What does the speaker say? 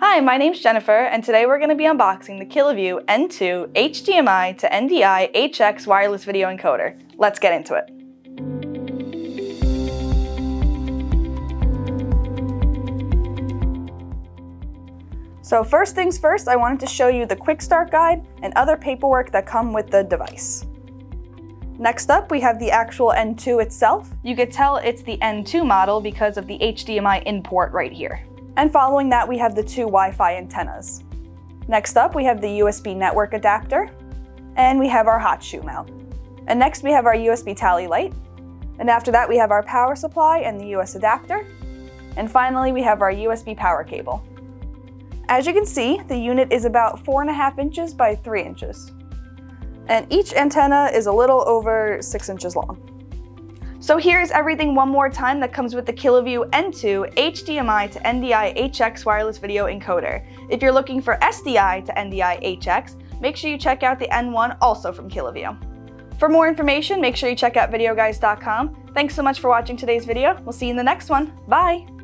Hi, my name's Jennifer, and today we're going to be unboxing the KiloView N2 HDMI to NDI HX wireless video encoder. Let's get into it. So first things first, I wanted to show you the quick start guide and other paperwork that come with the device. Next up, we have the actual N2 itself. You could tell it's the N2 model because of the HDMI in port right here. And following that, we have the two Wi-Fi antennas. Next up, we have the USB network adapter, and we have our hot shoe mount. And next we have our USB tally light. And after that, we have our power supply and the US adapter. And finally, we have our USB power cable. As you can see, the unit is about four and a half inches by three inches. And each antenna is a little over six inches long. So here's everything one more time that comes with the KiloView N2 HDMI to NDI HX wireless video encoder. If you're looking for SDI to NDI HX, make sure you check out the N1 also from KiloView. For more information, make sure you check out videoguys.com. Thanks so much for watching today's video. We'll see you in the next one. Bye!